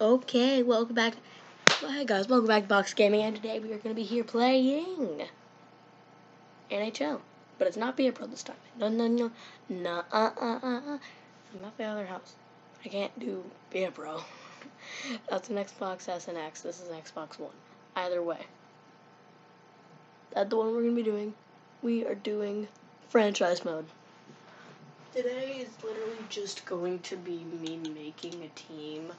Okay, welcome back. Well, hey guys, welcome back to Box Gaming, and today we are going to be here playing NHL. But it's not Be a Pro this time. No, no, no, no, uh, uh, uh, uh. Not the other house. I can't do Be a Pro. That's an Xbox S and X. This is an Xbox One. Either way. That's the one we're going to be doing. We are doing franchise mode. Today is literally just going to be me making a team.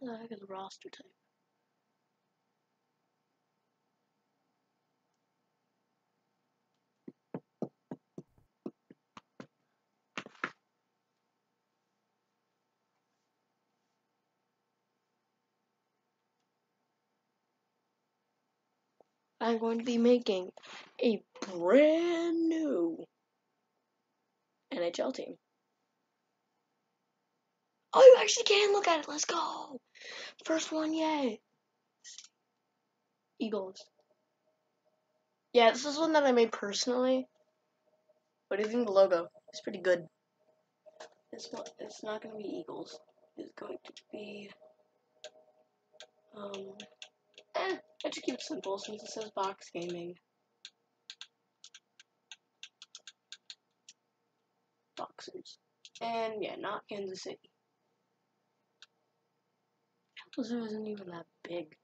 Type? I'm going to be making a brand new NHL team. Oh, you actually can look at it. Let's go. First one, yay. Eagles. Yeah, this is one that I made personally. What do But even the logo is pretty good. It's not, it's not going to be Eagles. It's going to be... Um... Eh, I just keep it simple since it says box gaming. Boxers. And yeah, not Kansas City. Kalamazoo isn't even that big.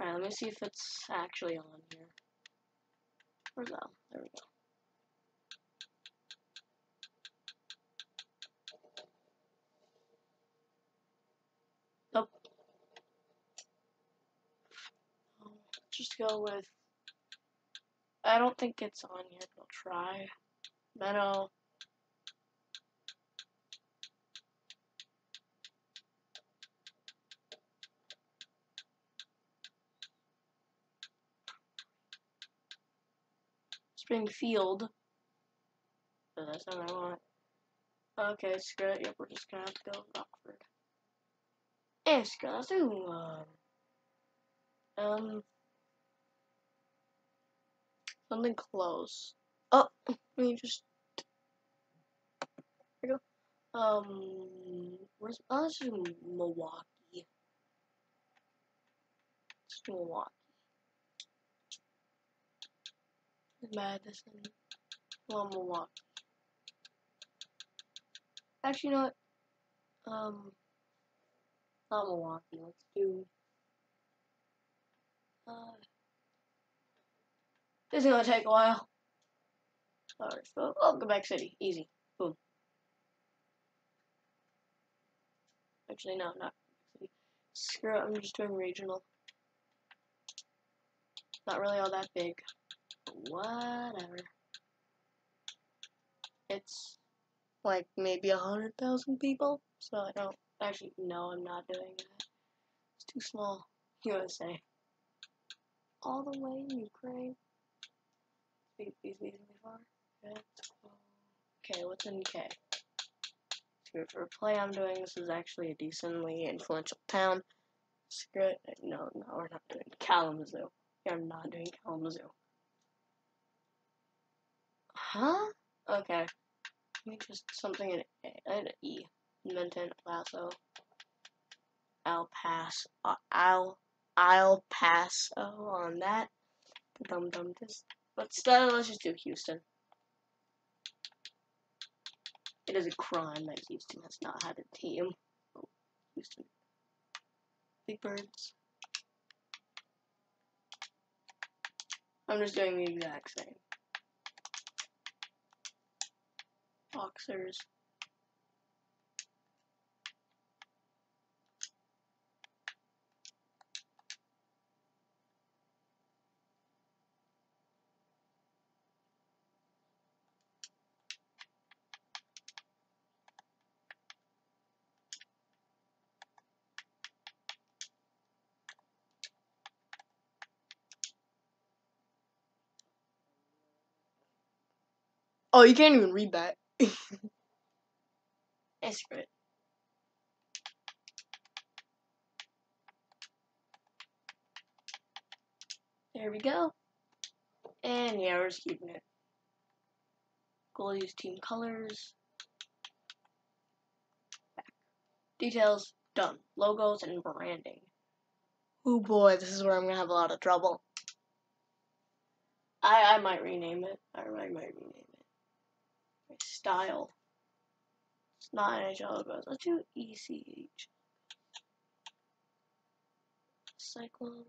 Alright, let me see if it's actually on here. Where's that? There we go. Nope. just go with. I don't think it's on here, I'll try. Meadow. Springfield. But that's not what I want. Okay, screw it. Yep, we're just gonna have to go Rockford. And screw it. Let's do, um, um, something close. Oh, let me just. There we go. Um, where's. Oh, let's do Milwaukee. Do Milwaukee. Madison. Well, Milwaukee. Actually, you know what? Um, not Milwaukee. Let's do. Uh, this is gonna take a while. Alright, so, oh, Quebec City. Easy. Boom. Actually, no, not City. Screw it, I'm just doing regional. Not really all that big. Whatever. It's like maybe a hundred thousand people, so I don't actually no, I'm not doing that. It's too small. USA. All the way in Ukraine. Speak these far. Okay, what's in K? For play I'm doing, this is actually a decently influential town. Screw it. No, no, we're not doing Kalamazoo. We are not doing Kalamazoo. Huh? Okay. Maybe just something in A, an E. Edmonton, Lasso. I'll pass. Uh, I'll I'll pass oh, on that. Dum dum. But still, let's just do Houston. It is a crime that Houston has not had a team. Oh, Houston. Big Birds. I'm just doing the exact same. Boxers. Oh, you can't even read that. Great. There we go. And yeah, we're just keeping it. Goalies team colors. Details done. Logos and branding. Oh boy, this is where I'm gonna have a lot of trouble. I I might rename it. I might, might rename it. Style. It's not NHL logos. Let's do ECH. Cyclone.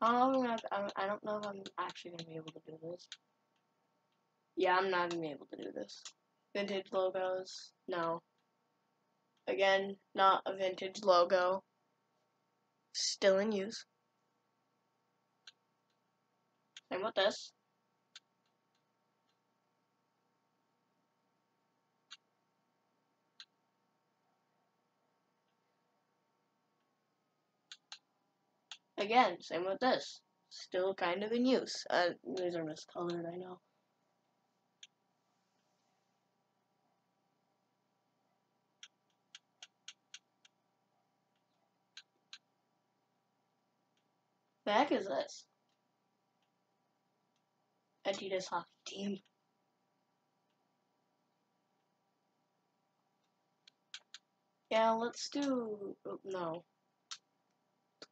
I don't know if I don't know if I'm actually gonna be able to do this. Yeah, I'm not gonna be able to do this. Vintage logos, no. Again, not a vintage logo. Still in use. Same with this. Again, same with this. Still kind of in use. Uh, these are miscolored, I know. Heck is this? Adidas hockey team. Yeah, let's do. Oh, no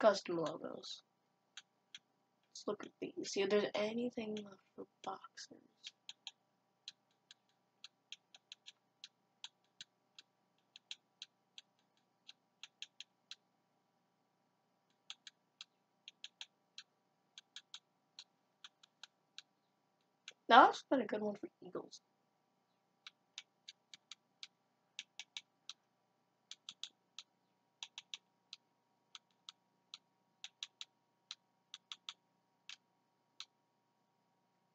custom logos. Let's look at these. See if there's anything left for boxers. That's been a good one for Eagles.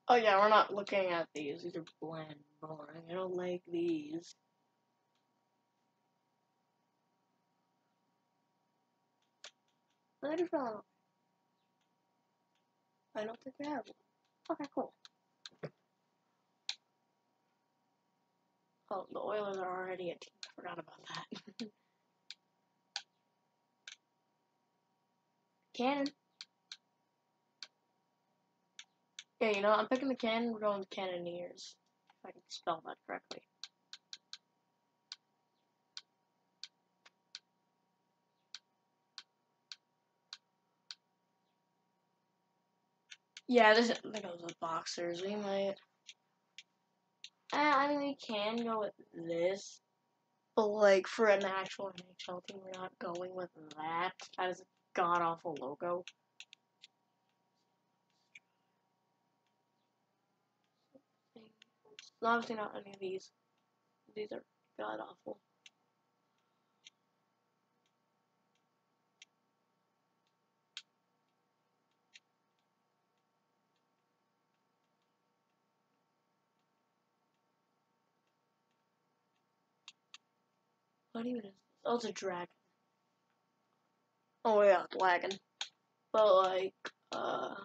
Oh yeah, we're not looking at these. These are bland, boring. I don't like these. Let it uh, I don't think we have one. Okay, cool. Oh, the Oilers are already a team. I forgot about that. Cannon. Yeah, you know, I'm picking the cannon, we're going with Cannoneers. If I can spell that correctly. Yeah, this I think with boxers. We might. Uh, I mean, we can go with this, but like for an actual NHL team, we're not going with that. That is a god awful logo. Obviously not any of these. These are god awful. What even is this? Oh, it's a dragon. Oh yeah, dragon. But like, uh...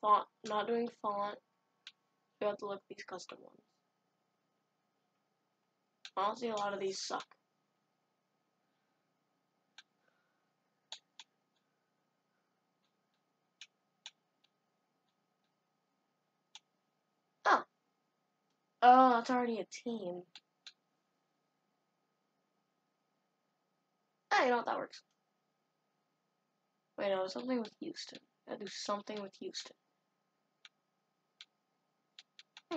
font, not doing font. We have to look at these custom ones. Honestly, a lot of these suck. Oh. Oh, that's already a team. Ah, you know what, that works. Wait, no, something with Houston. Gotta do something with Houston.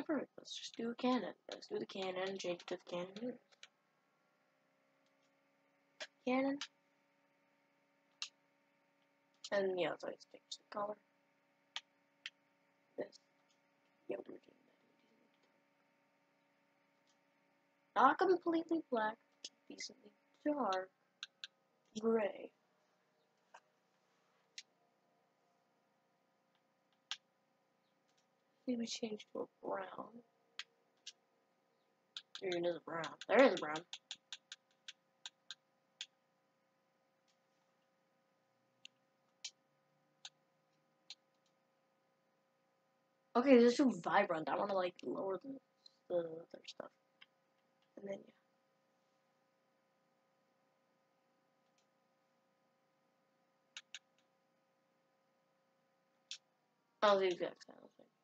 Let's just do a cannon. Let's do the cannon and change it to the cannon. Cannon. And yeah, so let's change the color. This. Yeah, we're doing that. Not completely black, decently dark gray. Maybe change to a brown. There is a brown. There is a brown. Okay, this is too vibrant. I want to like lower the the other stuff, and then yeah. Oh, the exact same thing.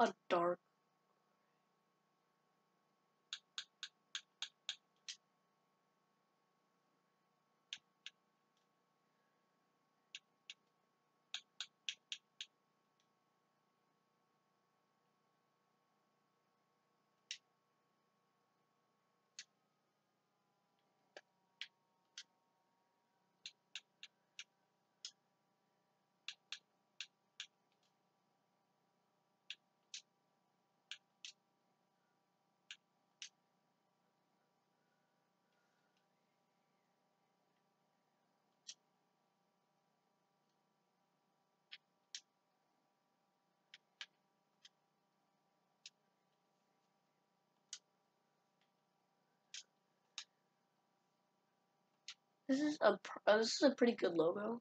A dark. This is a uh, this is a pretty good logo.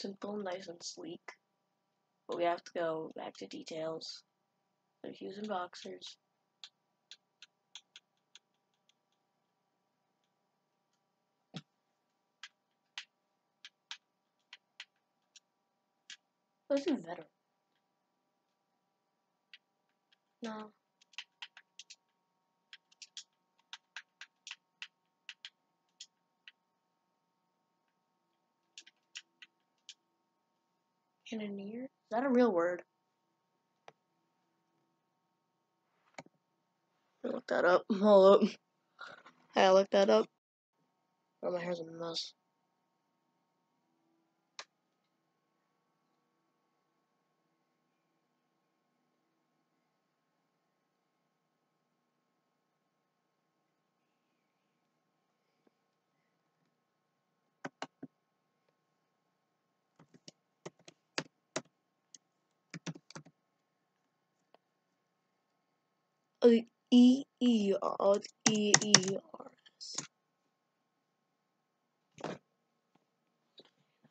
Simple, nice, and sleek. But we have to go back to details. So Houston boxers. Let's do better. No. Cannoneer? Is that a real word? I Look that up. Hold up. I look that up. Oh, my hair's a mess. E E R E E R S.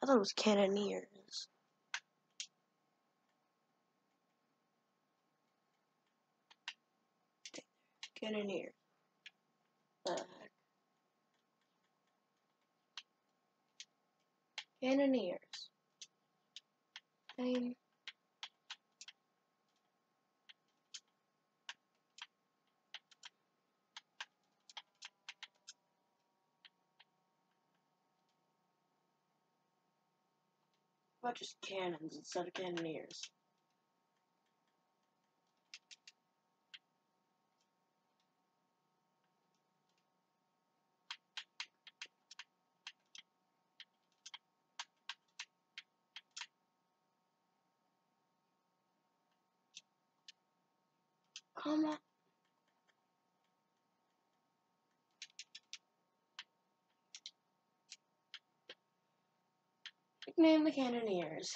I thought it was cannoneers. Cannoneer. Heck? Cannoneers. Same. About just cannons instead of cannoneers? Come on. Name the cannoneers.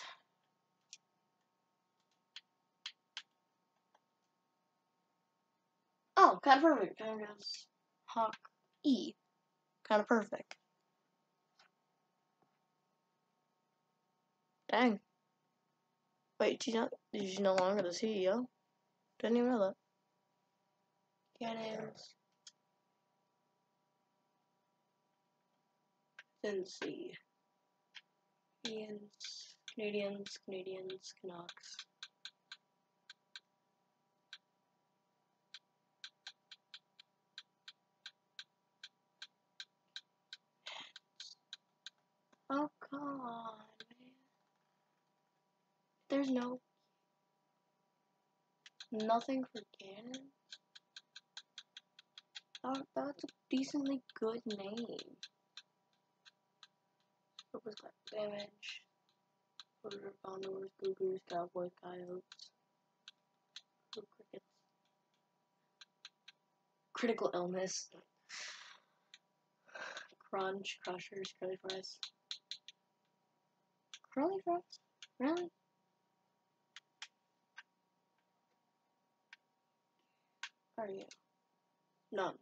Oh, kind of perfect. Kind of goes Hawk E. Kind of perfect. Dang. Wait, she's not. She's no longer the CEO. Didn't even know that. Cannons. Then see. Canadians, Canadians, Canadians, Canucks. Oh, on, man. There's no. Nothing for cannon? Oh, that's a decently good name. Purpose class damage. Predator, condors, cougars, cowboys, coyotes. Blue crickets. Critical illness. Crunch, Crushers, Curly Fries. Curly Fries? Really? Are you? None.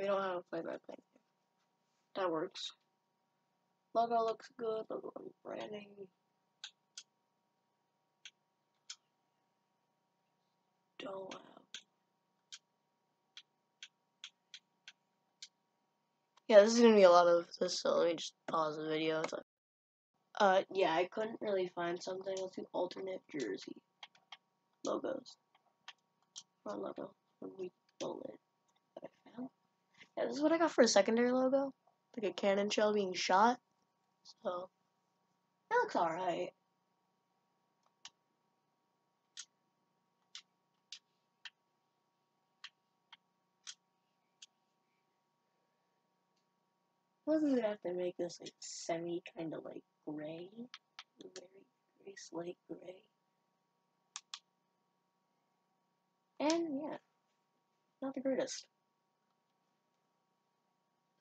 We don't have a play by play. That works. Logo looks good. Logo branding. Don't have. Yeah, this is gonna be a lot of this, so let me just pause the video. Uh, yeah, I couldn't really find something with the alternate jersey logos. Or logo. When we bullet. Yeah, this is what I got for a secondary logo. Like a cannon shell being shot. So, that looks alright. Wasn't we have to make this like semi kind of like gray? Very gray, slate gray. And yeah, not the greatest.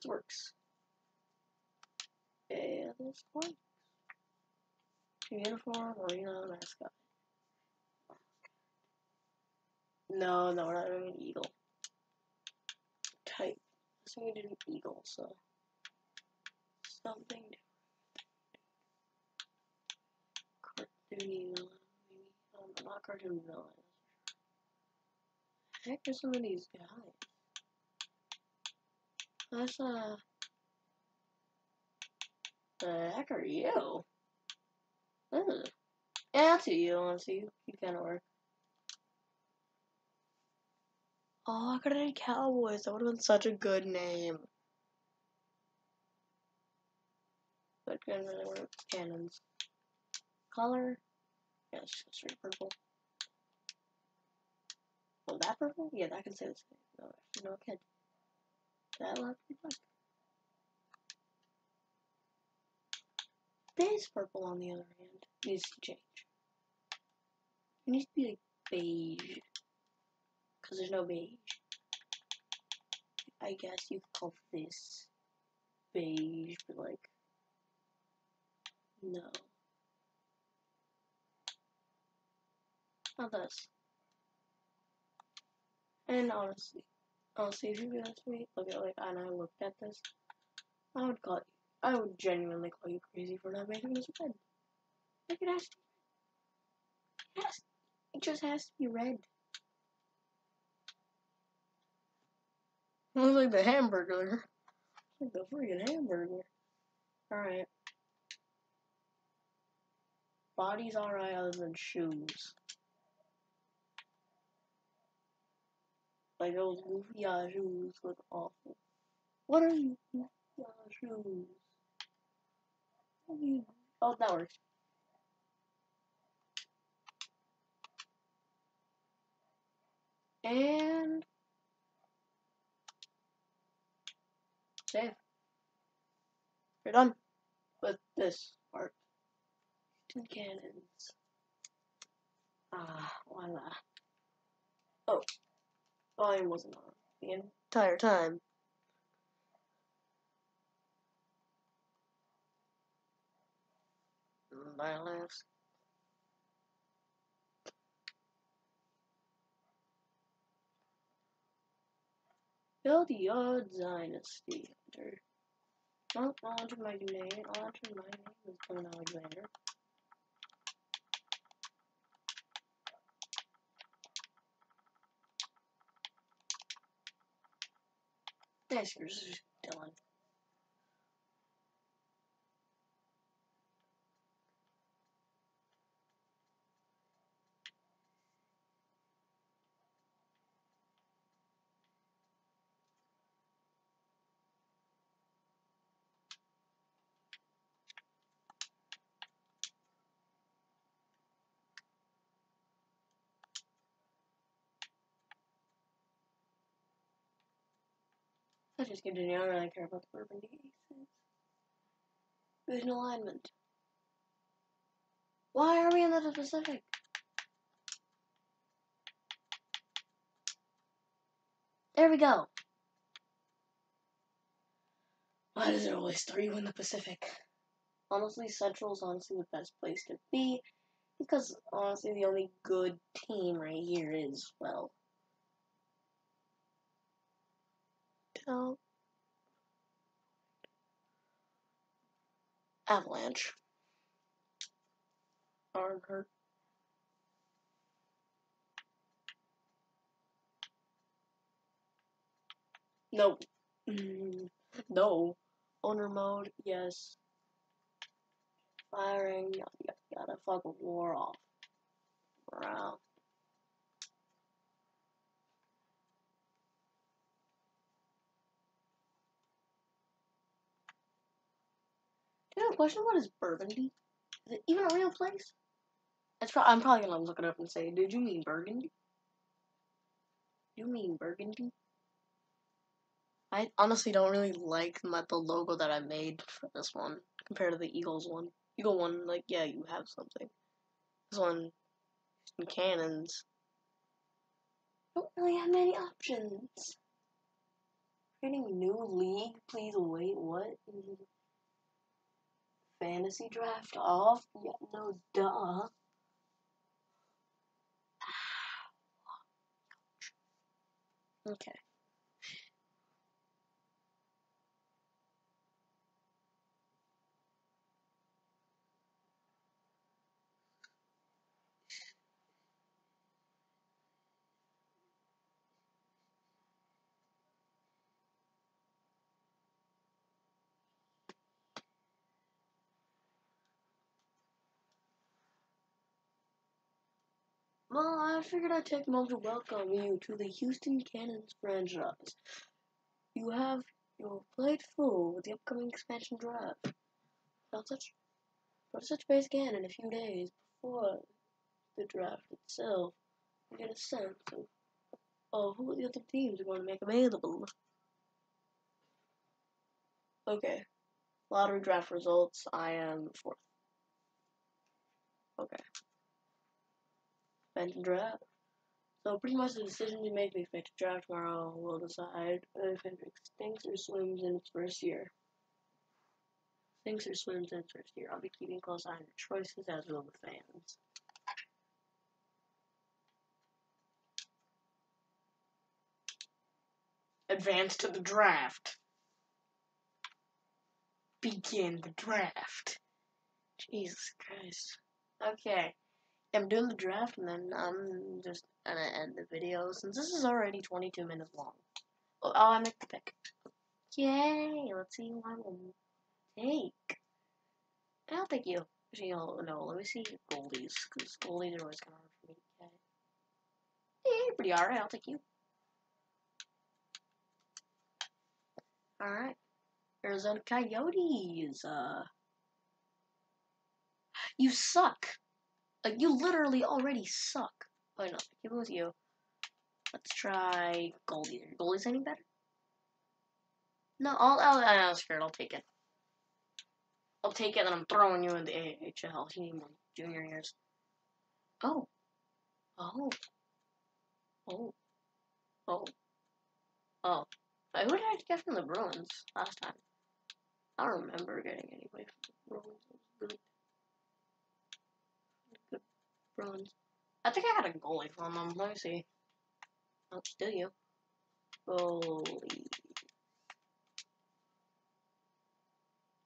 Works. Yeah, this one. Uniform, or you arena, mascot. No, no, we're not doing an eagle. Type. Let's we did an eagle, so. Something Cartoony villain, maybe. Um, not cartoon villain. Heck are some of these guys? That's uh the heck are you? Ugh. Yeah, I'll see you. I'll see you. Kind of work. Oh, I could have done Cowboys. That would have been such a good name. But really work. Cannons. Color? Yeah, it's just straight purple. Oh, that purple? Yeah, that can say the same. No, no, it can't. That left black. This purple, on the other hand, needs to change. It needs to be like beige. Because there's no beige. I guess you could call this beige, but like, no. Not this. And honestly, honestly, if you asked me, look at like, and I looked at this, I would call you I would genuinely call you crazy for not making this red. Like it has to be Yes, it just has to be red. It looks like the hamburger. Like the freaking hamburger. Alright. Body's alright other than shoes. Like those goofy shoes look awful. What are you goofy ass shoes? Oh, that works. And save. You're done with this part. Two cannons. Ah, voila. Oh, volume wasn't on the entire time. my last. Build your dynasty. Don't enter my name. I'll enter my name is Alexander. Yes, yours Dylan. Just continue. I don't really care about the bourbon cases. an alignment. Why are we in the Pacific? There we go. Why does it always throw you in the Pacific? Honestly, Central is honestly the best place to be because honestly, the only good team right here is well. Avalanche. Arnhurt. No. Mm, no. Owner mode, yes. Firing, yada yada yada. Fuck war off. Wow. You a question? What is Burgundy? Is it even a real place? Pro I'm probably gonna look it up and say, did you mean Burgundy? You mean Burgundy? I honestly don't really like my, the logo that I made for this one compared to the Eagles one. Eagle one, like, yeah, you have something. This one, cannons. Don't really have many options. Creating new league, please wait, what? Fantasy draft off? Yeah, no, duh. Okay. Well, I figured I'd take a moment to welcome you to the Houston Cannons franchise. You have your plate full with the upcoming expansion draft. Such, for such base again in a few days before the draft itself, you get a sense of, of who the other teams are going to make available. Okay, lottery draft results. I am fourth. Okay and draft. So pretty much the decision you make you to draft tomorrow will decide if it stinks or swims in its first year. Stinks or swims in its first year. I'll be keeping close eye on your choices as will the fans. Advance to the draft. Begin the draft. Jesus Christ. Okay. I'm doing the draft and then I'm just gonna end the video since this is already 22 minutes long. Oh, oh I make the pick. Yay! Let's see what I will take. I'll take you. Actually, no, let me see goldies, because goldies are always kind of hard for me to get. Yeah, pretty alright, I'll take you. Alright. Arizona Coyotes, uh... You suck! Like, you literally already suck. Oh, no, keep it with you. Let's try Goldie. Goldie's any better? No, I'll, I'll, scared. I'll take it. I'll take it and I'm throwing you in the AHL. You need more junior years. Oh. Oh. Oh. Oh. Oh. Who did I get from the Bruins last time? I don't remember getting anybody from the Bruins. I think I had a goalie from them. Let me see. Oh, still you. Goalie.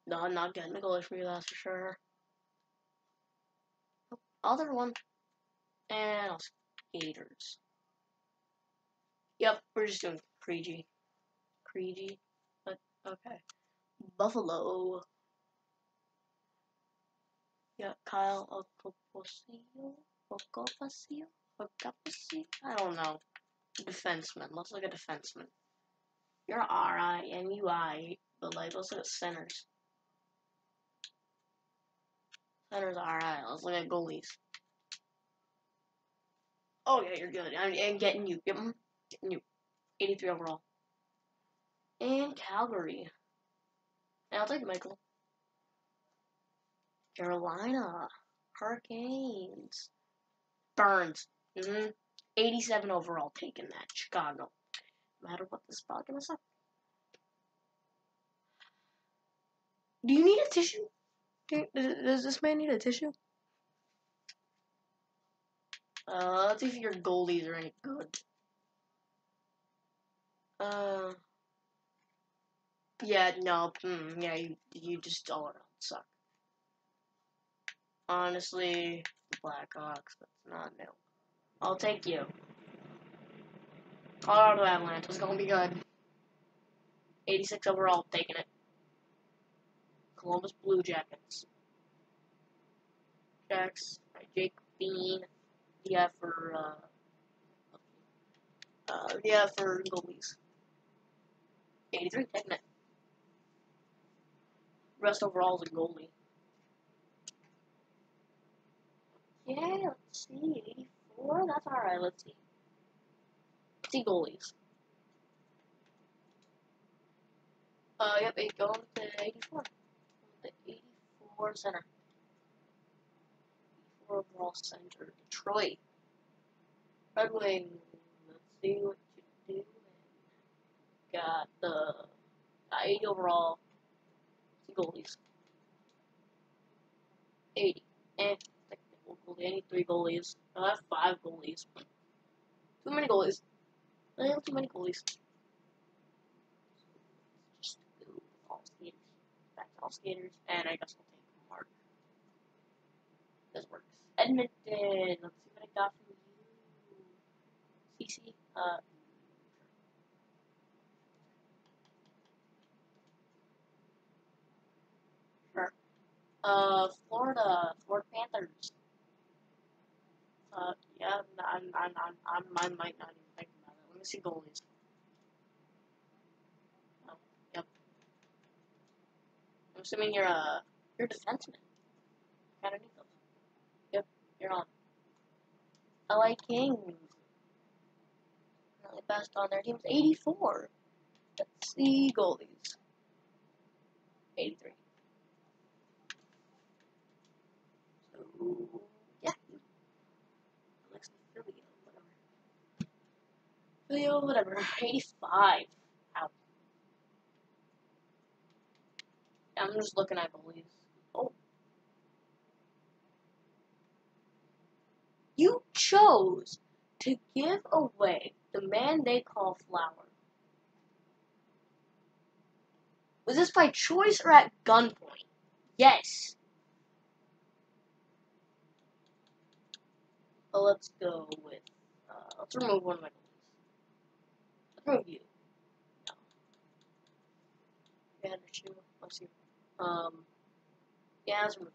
No, I'm not getting a goalie from you, that's for sure. Oh, other one. And skaters. Yep, we're just doing Creedy. Creedy. But, okay. Buffalo. Kyle Okoposio? Okoposio? Okoposio? I don't know. Defenseman. Let's look at defenseman. You're R-I-M-U-I, but like, let's look at centers. Centers alright. Let's look at goalies. Oh yeah, you're good. I'm, I'm getting you. Getting you. 83 overall. And Calgary. And I'll take Michael. Carolina Hurricanes. Burns. Mm-hmm. 87 overall taking that. Chicago. matter what, this is gonna suck. Do you need a tissue? Do- Does this man need a tissue? Uh, let's see if your goalies are any good. Uh, yeah, no, mm, yeah, you you just all around suck. Honestly, the Blackhawks, that's not new. I'll take you. Colorado Avalanche is gonna be good. 86 overall, taking it. Columbus Blue Jackets. Jacks, Jake Bean. Yeah, for uh, uh, yeah, for goalies. 83, taking it. Rest overall is a goalie. Yeah, let's see, 84, that's alright, let's see. Let's see goalies. Uh, yep, eight going to 84. The 84 center. 84 overall center. Detroit. Red Wings. Let's see what you do. Got the uh, 80 overall. Goalies. 80. Eh, goalie. I need three goalies. I have five goalies. Too many goalies. I have too many goalies. Just do all skaters. Back to all skaters. And I guess I'll take Mark. This works. Edmonton. Let's see what I got from you. CC. Uh, sure. Uh, Florida. Florida Panthers. Uh, yeah, I'm, I'm, I'm, I'm, I might not even think about it. Let me see goalies. Oh, yep. I'm assuming you're a, you're a defenseman. Need those. Yep, you're on. LA Kings. Really best on their team's 84. Let's see goalies. 83. So, Filio, whatever. 85. Out. I'm just looking at goalies. Oh. You chose to give away the man they call Flower. Was this by choice or at gunpoint? Yes. Well, let's go with. Uh, let's remove one of my you. No. Yeah, shoe. Let's see. Um. Yeah, let's you.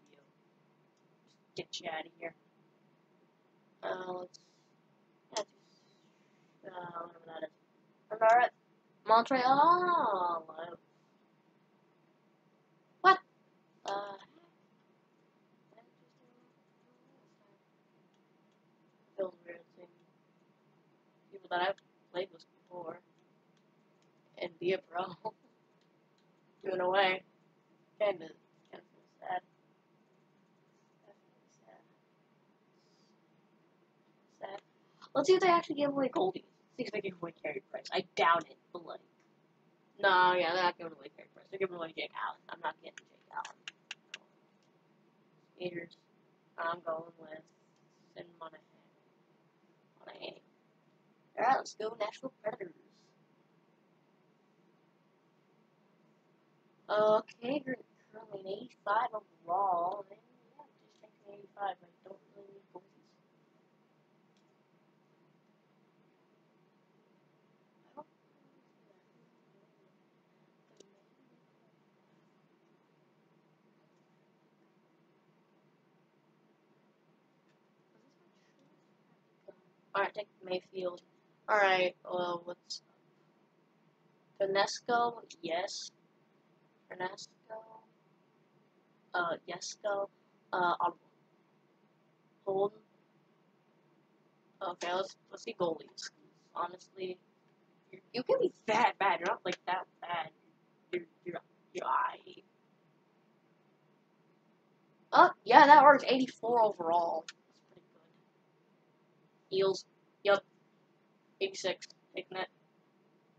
Get you out of here. Uh, let's. Yeah, uh, whatever that is. Alright. Montreal. Uh, What? Uh. Feels weird seeing people that I've played with before a pro doing away. Kinda, kinda sad. Sad. Sad. Let's see if they actually give away goldies. See if they give away Carey Price. I doubt it, but like, no, yeah, they're not giving away Carey Price. They're giving away Jake Allen. I'm not getting Jake Allen. Spears. I'm going with Sean Monahan. Monahan. Alright, let's go Nashville Predators. Okay, you're currently an 85 overall. And yeah, just take an 85. I don't really need. I Alright, take Mayfield. Alright, well, what's Vanesco? Yes. Vanesco. Uh, Yesco. Uh. Holden. Okay, let's let's see goalies. Honestly, you can be that bad. You're not like that bad. You're you're you're I. Oh yeah, that works. 84 overall. That's pretty good. Eels. Yep. 86. Taking it.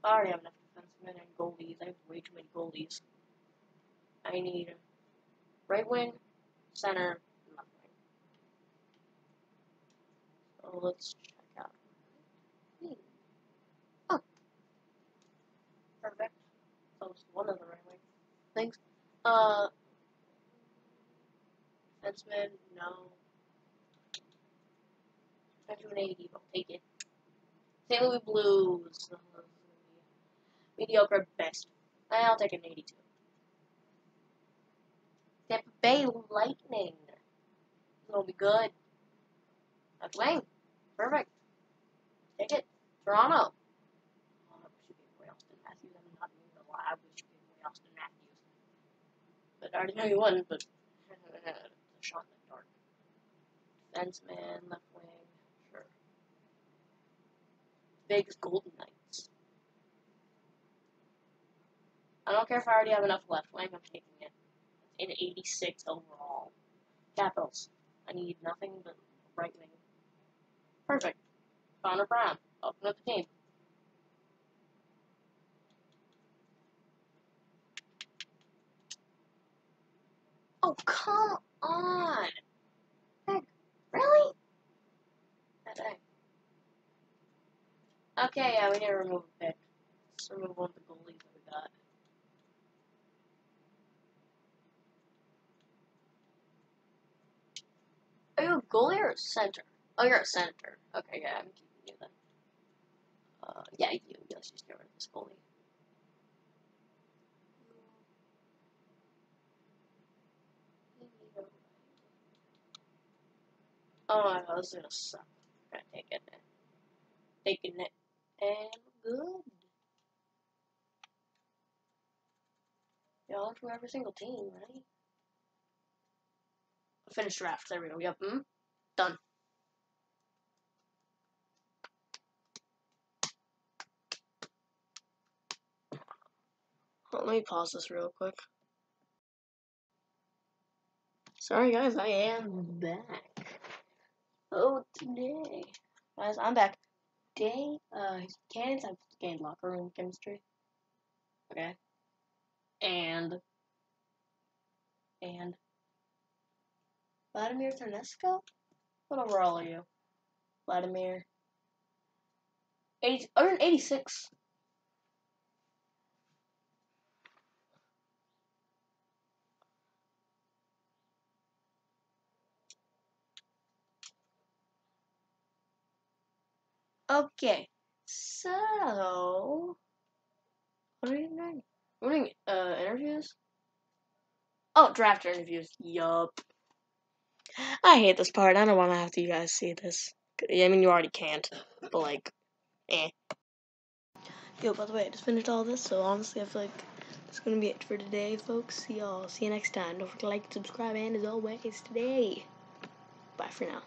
I already have enough defensemen and goalies. I have way too many goalies. I need right wing, center, and left wing. So let's check out. Oh. Perfect. So it's one of the right wing things. Uh, defenseman, no. An 80, I'll take it. St. Louis Blues. Mediocre best. I'll take an 82. Tampa Bay Lightning. It'll be good. Wayne. Perfect. Take it. Toronto. Oh, I wish gave away Auston Matthews. I'm not even gonna lie. I wish away Auston Matthews. But I already know you wouldn't, but a shot in the dark. Fenceman, left wing, sure. Vegas Golden Knights. I don't care if I already have enough left wing, I'm taking it. In 86 overall. Capitals. I need nothing but right wing. Perfect. Connor Brown. Open up the team. Oh, come on! Heck, really? Heck. Okay, yeah, we need to remove a pick. Let's remove one of the goalies that we got. Are you a goalie or center? Oh, you're a center. Okay, yeah, I'm keeping you then. Uh, yeah, you. Let's just get rid of this goalie. Oh god, this is gonna suck. I'm take it. Taking it. And good. Y'all for every single team, right? Finish draft. There we go. Yep. Mm, done. Let me pause this real quick. Sorry guys, I am back. Oh, today, guys, I'm back. Today, uh, Cannons have gained locker room chemistry. Okay. And, and, Vladimir Ternesco? What overall are you? Vladimir. 80, 186. Okay, so what are you doing? We're doing uh, interviews. Oh, draft interviews. Yup. I hate this part. I don't want to have to you guys see this. I mean, you already can't, but like, eh. Yo, by the way, I just finished all this, so honestly, I feel like that's gonna be it for today, folks. See y'all. See you next time. Don't forget to like, subscribe, and as always, today. Bye for now.